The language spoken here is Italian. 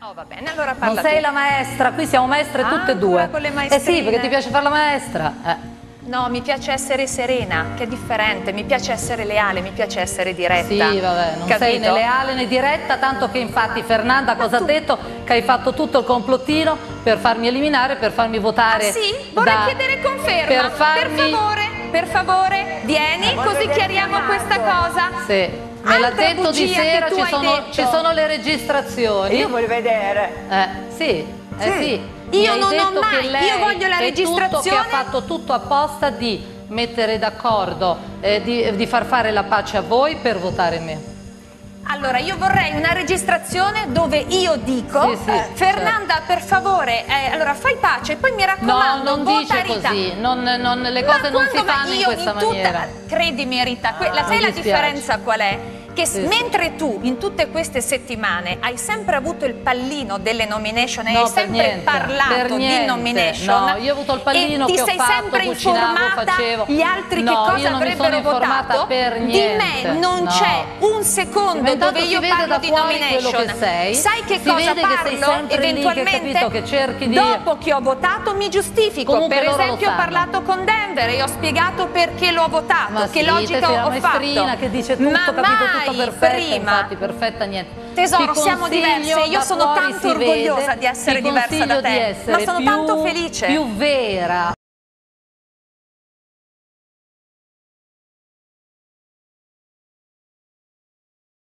Oh, va bene, allora Non parla sei tu. la maestra, qui siamo maestre Ah, tutte e due. con le eh sì, maestrine. perché ti piace fare la maestra. Eh. No, mi piace essere serena, che è differente, mi piace essere leale, mi piace essere diretta. Sì, vabbè, non sei Capito? né leale né diretta, tanto che infatti Fernanda cosa ha detto? Che hai fatto tutto il complottino per farmi eliminare, per farmi votare. Ah sì? Vorrei da- chiedere conferma. Per farmi... favore, per favore, vieni, così chiariamo questa cosa. Sì, me l'ha detto di sera, ci sono, ci sono le registrazioni. Io voglio vedere. Eh, sì, eh sì. Io non ho detto mai- che lei io voglio la registrazione. che ha fatto tutto apposta di mettere d'accordo, eh, di, di far fare la pace a voi per votare me. Allora, io vorrei una registrazione dove io dico, Sì, sì, eh, Fernanda, per favore, eh, allora fai pace, poi mi No, raccomando, non vota dice Rita. così, non, non- le cose non si fanno in questa tutta- maniera. Credimi Rita, que- la, sai la differenza qual è? Che Sì, sì. mentre tu in tutte queste settimane hai sempre avuto il pallino delle nomination e No, hai sempre niente, parlato di nomination No, io ho avuto il pallino e ti sei fatto, sempre informata facevo. gli altri No, che cosa avrebbero votato? per di me non no. c'è un secondo intanto dove io parlo di nomination. sei, sai che si cosa parlo? lì, che, eventualmente capito, che di- dopo che ho votato mi giustifico. Comunque per esempio ho parlato con Denver e ho spiegato perché l'ho votato Ma che sì, logica ho fatto. che dice tutto, ma mai tutto perfetta, prima infatti perfetta niente. Tesoro, siamo diverse, io sono tanto orgogliosa vede, di essere diversa da te, di ma sono più- tanto felice. più vera.